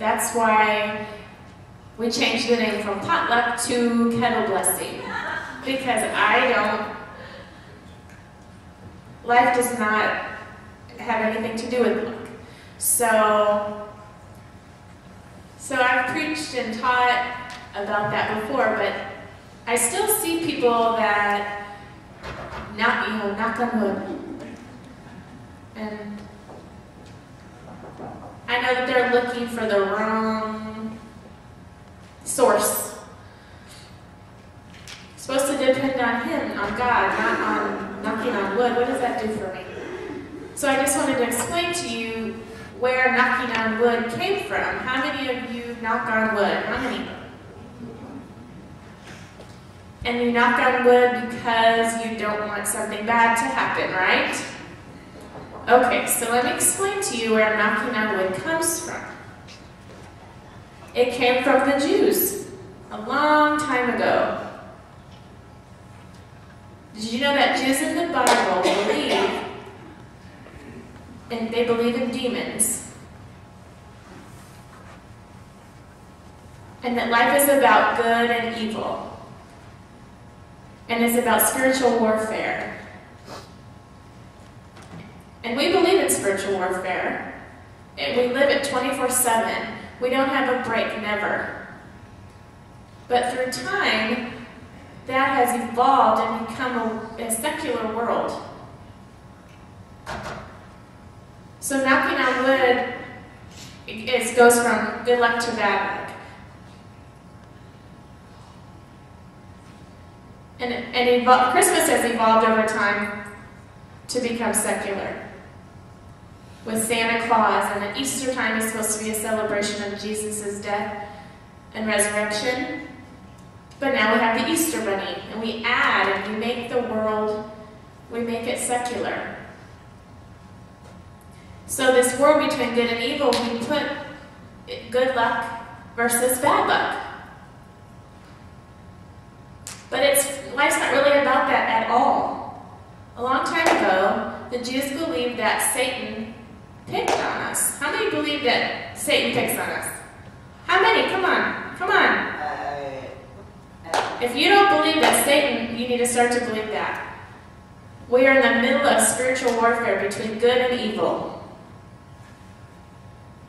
That's why we changed the name from potluck to kettle blessing. Because I don't, life does not have anything to do with luck. So, so I've preached and taught about that before, but I still see people that not, you know, knock on wood. And I know that they're looking for the wrong source. supposed to depend on Him, on God, not on knocking on wood. What does that do for me? So I just wanted to explain to you where knocking on wood came from. How many of you knock on wood? How many? And you knock on wood because you don't want something bad to happen, right? Okay, so let me explain to you where on wood comes from. It came from the Jews a long time ago. Did you know that Jews in the Bible believe and they believe in demons? And that life is about good and evil. And it's about spiritual warfare. And we believe in spiritual warfare. And we live it 24 7. We don't have a break, never. But through time, that has evolved and become a, a secular world. So knocking on wood is, goes from good luck to bad luck. And, and Christmas has evolved over time to become secular with Santa Claus, and at Easter time is supposed to be a celebration of Jesus' death and resurrection. But now we have the Easter Bunny, and we add and we make the world, we make it secular. So this war between good and evil, we put good luck versus bad luck. But it's life's not really about that at all. A long time ago, the Jews believed that Satan picked on us. How many believe that Satan picks on us? How many? Come on. Come on. Uh, if you don't believe that Satan, you need to start to believe that. We are in the middle of spiritual warfare between good and evil.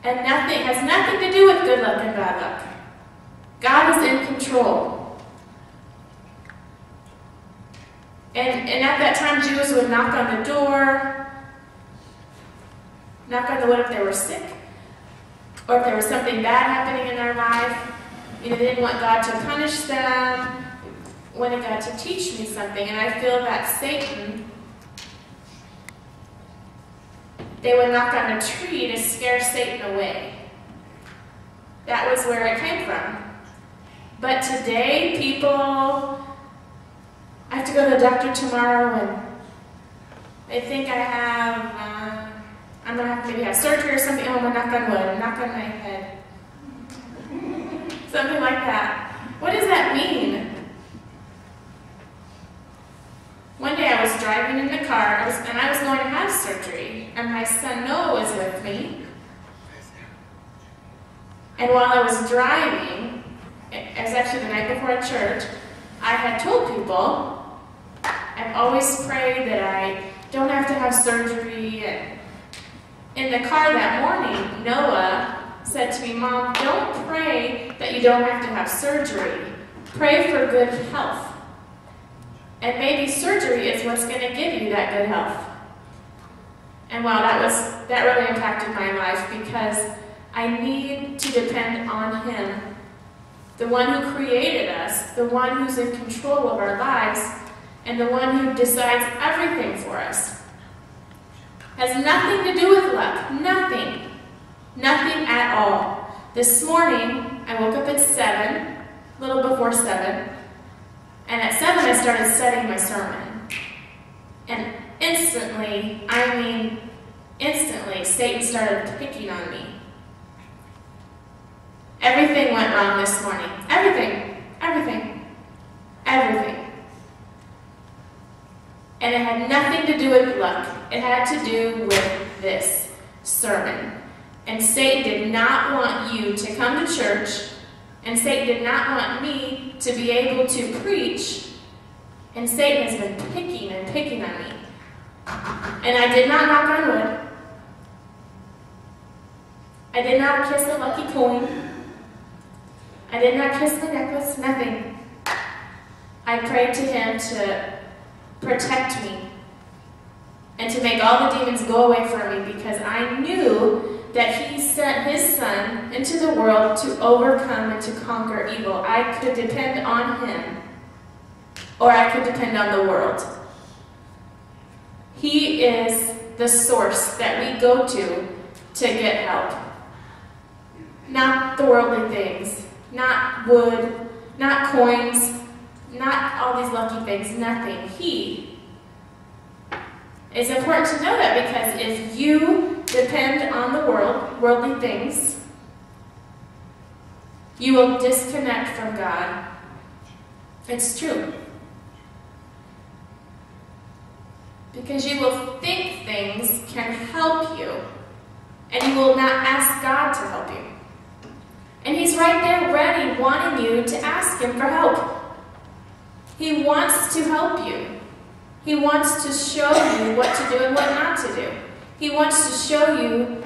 And nothing has nothing to do with good luck and bad luck. God is in control. And, and at that time, Jews would knock on the door, knock on the wood if they were sick, or if there was something bad happening in their life. You know, they didn't want God to punish them, wanted God to teach me something. And I feel that Satan, they would knock on a tree to scare Satan away. That was where it came from. But today, people, I have to go to the doctor tomorrow and they think I have uh, I'm to have to maybe have surgery or something. Oh, to knock on wood. Knock on my head. something like that. What does that mean? One day I was driving in the car, and I was going to have surgery, and my son Noah was with me. And while I was driving, it was actually the night before at church, I had told people, I've always prayed that I don't have to have surgery and in the car that morning, Noah said to me, Mom, don't pray that you don't have to have surgery. Pray for good health. And maybe surgery is what's going to give you that good health. And wow, that was that really impacted my life because I need to depend on Him, the one who created us, the one who's in control of our lives, and the one who decides everything for us. Has nothing to do with luck. Nothing. Nothing at all. This morning, I woke up at 7, a little before 7, and at 7 I started studying my sermon. And instantly, I mean instantly, Satan started picking on me. Everything went wrong this morning. Everything. Everything. Everything. And it had nothing to do with luck. It had to do with this sermon. And Satan did not want you to come to church, and Satan did not want me to be able to preach. And Satan has been picking and picking on me. And I did not knock on wood. I did not kiss a lucky coin. I did not kiss the necklace, nothing. I prayed to him to protect me and to make all the demons go away from me because I knew that he sent his son into the world to overcome and to conquer evil. I could depend on him or I could depend on the world. He is the source that we go to to get help. Not the worldly things, not wood, not coins, not all these lucky things, nothing. He. It's important to know that because if you depend on the world, worldly things, you will disconnect from God. It's true. Because you will think things can help you, and you will not ask God to help you. And He's right there ready, wanting you to ask Him for help. He wants to help you. He wants to show you what to do and what not to do. He wants to show you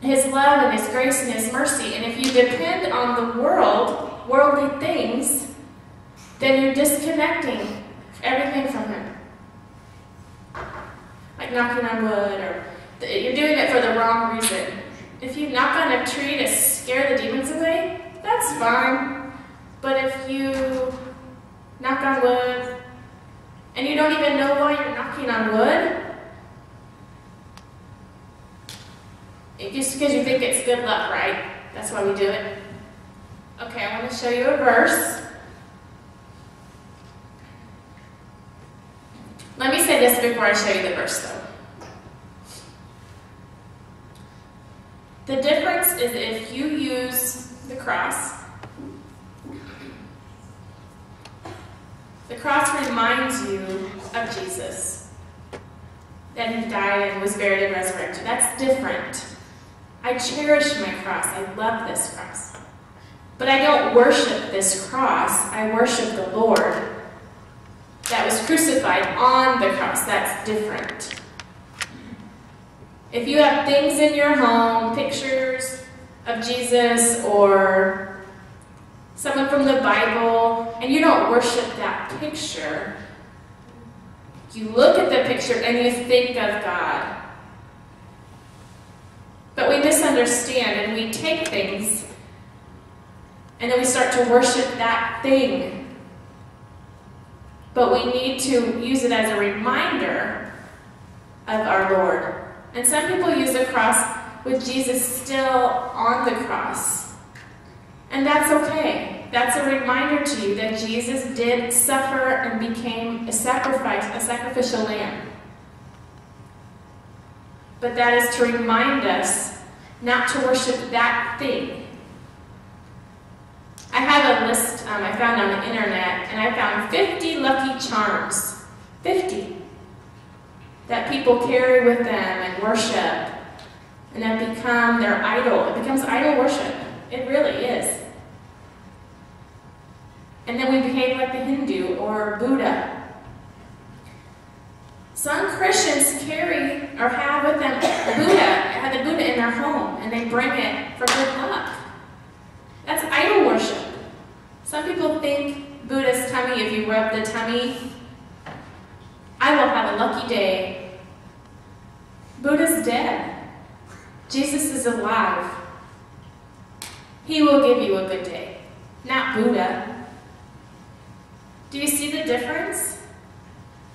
His love and His grace and His mercy. And if you depend on the world, worldly things, then you're disconnecting everything from Him. Like knocking on wood, or you're doing it for the wrong reason. If you knock on a tree to scare the demons away, that's fine. But if you knock on wood, and you don't even know why you're knocking on wood, just because you think it's good luck, right? That's why we do it. Okay, I want to show you a verse. Let me say this before I show you the verse, though. The difference is if you use the cross cross reminds you of Jesus. That he died and was buried and resurrected. That's different. I cherish my cross. I love this cross. But I don't worship this cross. I worship the Lord that was crucified on the cross. That's different. If you have things in your home, pictures of Jesus or someone from the Bible, and you don't worship that picture. You look at the picture and you think of God. But we misunderstand and we take things and then we start to worship that thing. But we need to use it as a reminder of our Lord. And some people use the cross with Jesus still on the cross. And that's okay. That's a reminder to you that Jesus did suffer and became a sacrifice, a sacrificial lamb. But that is to remind us not to worship that thing. I have a list um, I found on the internet, and I found 50 lucky charms. 50. That people carry with them and worship, and that become their idol. It becomes idol worship. It really is. And then we behave like the Hindu or Buddha. Some Christians carry or have with them Buddha, have the Buddha in their home, and they bring it for good luck. That's idol worship. Some people think Buddha's tummy, if you rub the tummy, I will have a lucky day. Buddha's dead. Jesus is alive. He will give you a good day, not Buddha. Do you see the difference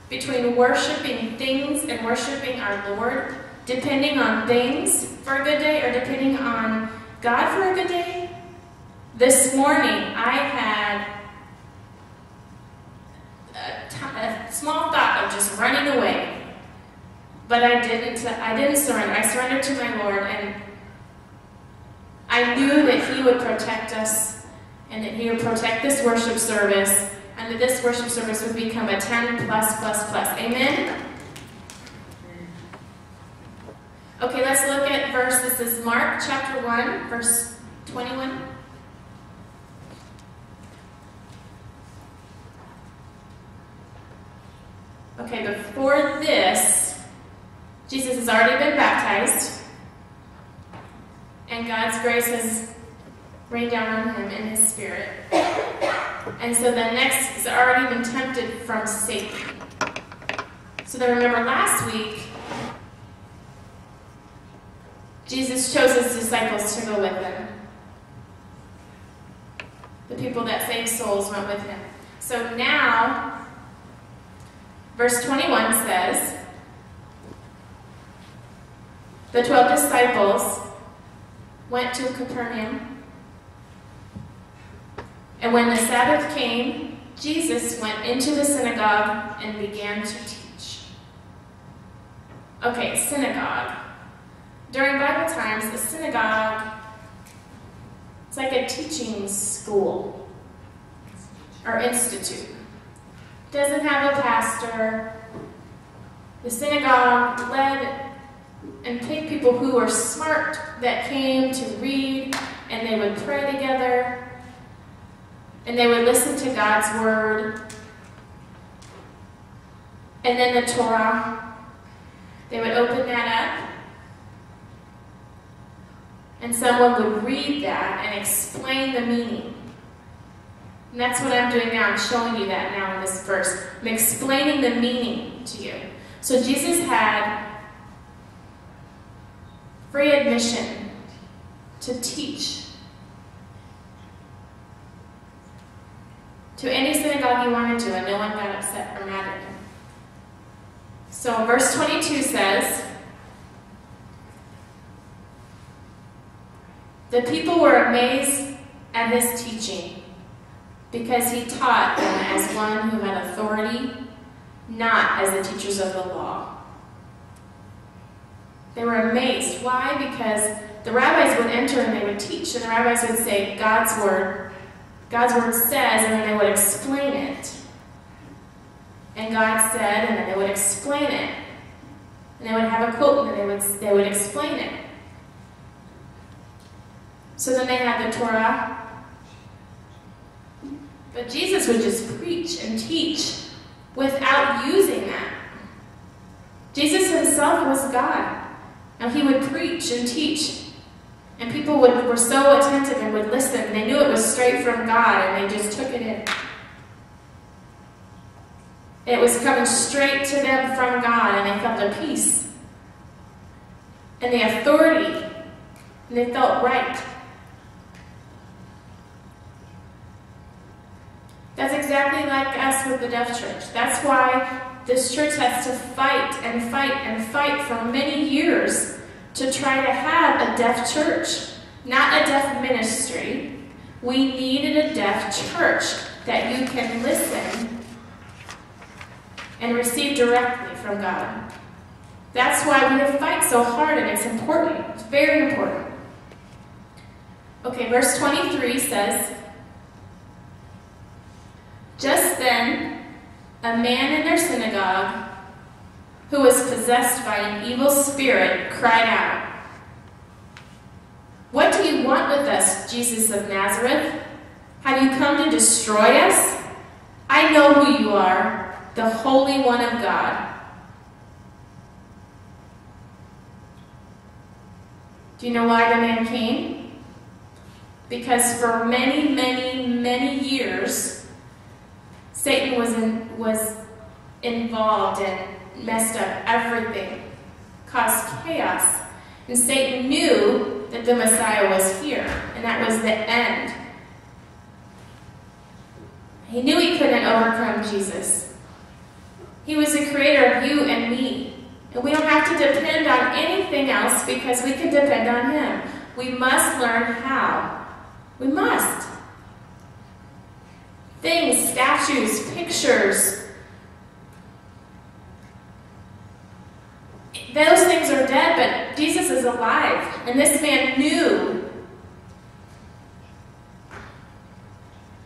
between worshiping things and worshiping our Lord? Depending on things for a good day or depending on God for a good day? This morning I had a, small thought of just running away. But I didn't I didn't surrender. I surrendered to my Lord and I knew that He would protect us and that He would protect this worship service that this worship service would become a 10 plus plus plus. Amen? Okay, let's look at verse. This is Mark chapter 1, verse 21. Okay, before this, Jesus has already been baptized, and God's grace has rained down on him in his spirit. And so the next has already been tempted from Satan. So then remember last week, Jesus chose his disciples to go with him. The people that saved souls went with him. So now, verse 21 says, The twelve disciples went to Capernaum, and when the Sabbath came, Jesus went into the synagogue and began to teach. Okay, synagogue. During Bible times, the synagogue it's like a teaching school or institute. Doesn't have a pastor. The synagogue led and picked people who were smart that came to read and they would pray together and they would listen to God's word. And then the Torah, they would open that up and someone would read that and explain the meaning. And that's what I'm doing now. I'm showing you that now in this verse. I'm explaining the meaning to you. So Jesus had free admission to teach. To any synagogue he wanted to, and no one got upset or mad at him. So verse 22 says, The people were amazed at his teaching because he taught them as one who had authority, not as the teachers of the law. They were amazed. Why? Because the rabbis would enter and they would teach, and the rabbis would say, God's word, God's word says, and then they would explain it. And God said, and then they would explain it. And they would have a quote, and they would, they would explain it. So then they had the Torah. But Jesus would just preach and teach without using that. Jesus himself was God. And he would preach and teach. And people would, were so attentive and would listen. They knew it was straight from God and they just took it in. It was coming straight to them from God and they felt a peace. And the authority. And they felt right. That's exactly like us with the deaf church. That's why this church has to fight and fight and fight for many years to try to have a deaf church, not a deaf ministry. We needed a deaf church that you can listen and receive directly from God. That's why we fight so hard and it's important. It's very important. Okay, verse 23 says, just then, a man in their synagogue who was possessed by an evil spirit cried out, What do you want with us, Jesus of Nazareth? Have you come to destroy us? I know who you are, the Holy One of God. Do you know why the man came? Because for many, many, many years, Satan was, in, was involved and messed up everything, caused chaos. And Satan knew that the Messiah was here, and that was the end. He knew he couldn't overcome Jesus. He was the creator of you and me. And we don't have to depend on anything else because we can depend on him. We must learn how. We must things, statues, pictures. Those things are dead, but Jesus is alive. And this man knew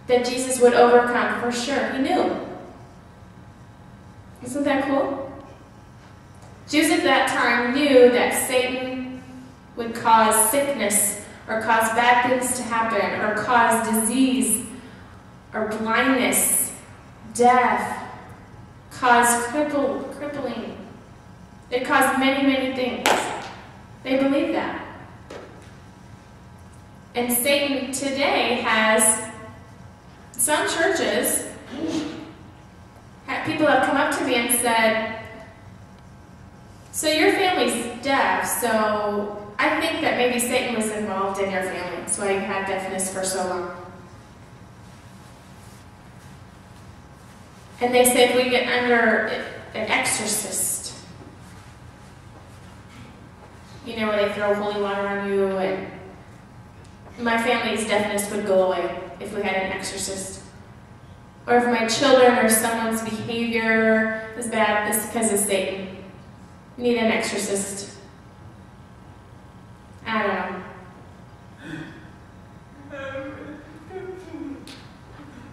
that Jesus would overcome for sure. He knew. Isn't that cool? Jews at that time knew that Satan would cause sickness or cause bad things to happen or cause disease or blindness, death, cause cripple, crippling. It caused many, many things. They believe that. And Satan today has some churches, people have come up to me and said, so your family's deaf, so I think that maybe Satan was involved in your family. That's why you had deafness for so long. And they said we get under an exorcist. You know, where they throw holy water on you, and my family's deafness would go away if we had an exorcist. Or if my children or someone's behavior is bad, it's because of Satan. Need an exorcist. I don't know.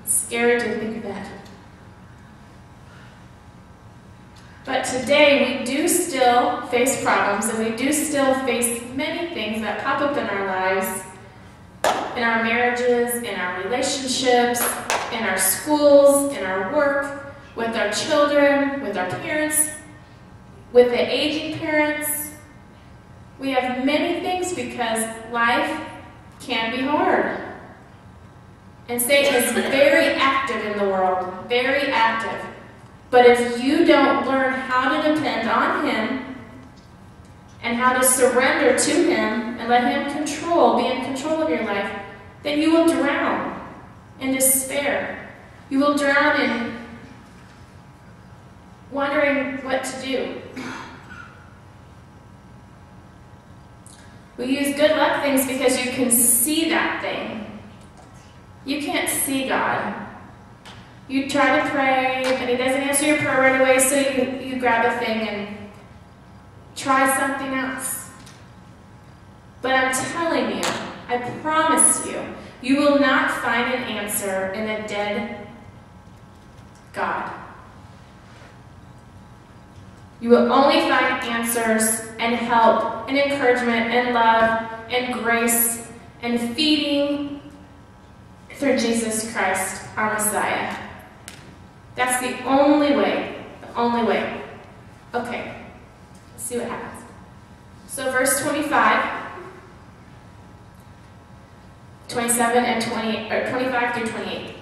Scary to think of that. But today we do still face problems and we do still face many things that pop up in our lives, in our marriages, in our relationships, in our schools, in our work, with our children, with our parents, with the aging parents, we have many things because life can be hard. And Satan is very active in the world, very active. But if you don't learn how to depend on him and how to surrender to him and let him control, be in control of your life, then you will drown in despair. You will drown in wondering what to do. We use good luck things because you can see that thing. You can't see God. You try to pray, and He doesn't answer your prayer right away, so you, you grab a thing and try something else. But I'm telling you, I promise you, you will not find an answer in a dead God. You will only find answers and help and encouragement and love and grace and feeding through Jesus Christ, our Messiah. That's the only way. The only way. Okay. See what happens. So verse 25, 27 and 20, or 25 through 28.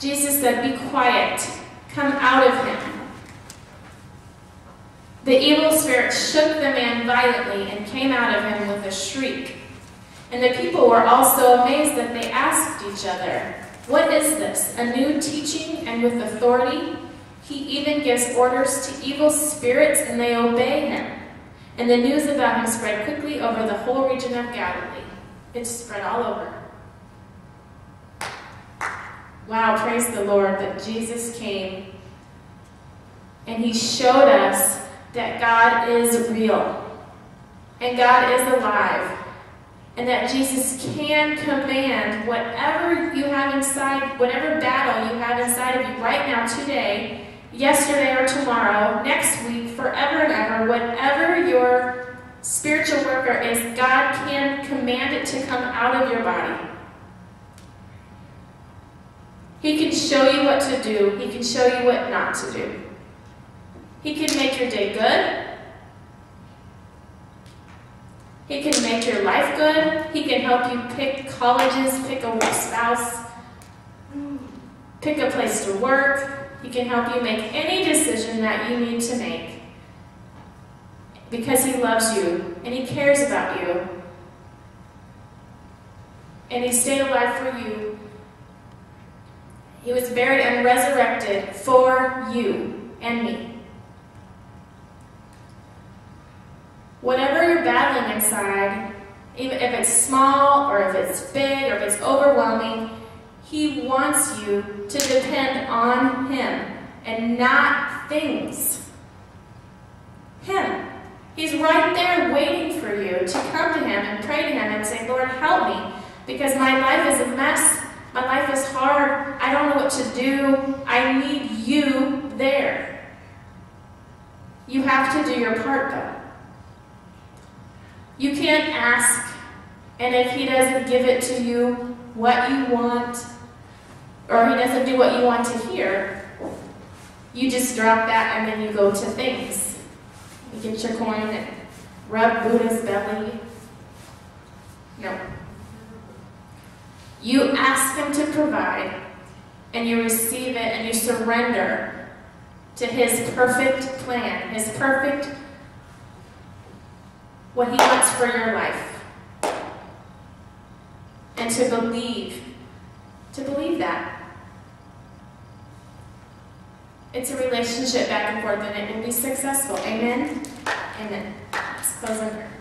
Jesus said, Be quiet come out of him. The evil spirit shook the man violently and came out of him with a shriek. And the people were all so amazed that they asked each other, What is this? A new teaching and with authority? He even gives orders to evil spirits and they obey him. And the news about him spread quickly over the whole region of Galilee. It spread all over. Wow, praise the Lord that Jesus came and he showed us that God is real and God is alive and that Jesus can command whatever you have inside, whatever battle you have inside of you right now, today, yesterday or tomorrow, next week, forever and ever, whatever your spiritual worker is, God can command it to come out of your body. He can show you what to do. He can show you what not to do. He can make your day good. He can make your life good. He can help you pick colleges, pick a spouse, pick a place to work. He can help you make any decision that you need to make because he loves you and he cares about you. And he stayed alive for you he was buried and resurrected for you and me. Whatever you're battling inside, even if it's small or if it's big or if it's overwhelming, he wants you to depend on him and not things. Him. He's right there waiting for you to come to him and pray to him and say, Lord, help me because my life is a mess my life is hard. I don't know what to do. I need you there. You have to do your part though. You can't ask, and if he doesn't give it to you what you want, or he doesn't do what you want to hear, you just drop that and then you go to things. You get your coin and rub Buddha's belly. No. You ask him to provide, and you receive it, and you surrender to his perfect plan, his perfect, what he wants for your life. And to believe, to believe that. It's a relationship back and forth, and it will be successful. Amen? Amen. Let's close prayer.